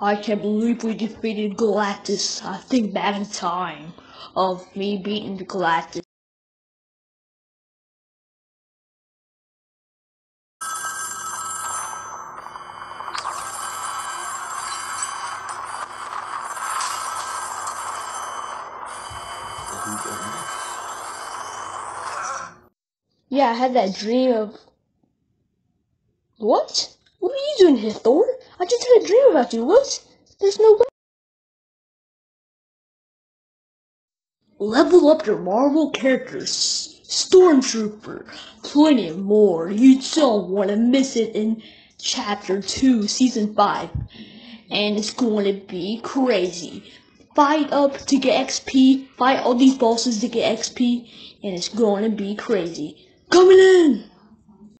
I can't believe we defeated Galactus. I think back in time of me beating Galactus. Yeah, I had that dream of. What? What are you doing here, Thor? I just had a dream about you. What? There's no way. Level up your Marvel characters. Stormtrooper. Plenty more. You don't want to miss it in Chapter 2, Season 5. And it's going to be crazy. Fight up to get XP. Fight all these bosses to get XP. And it's going to be crazy. Coming in!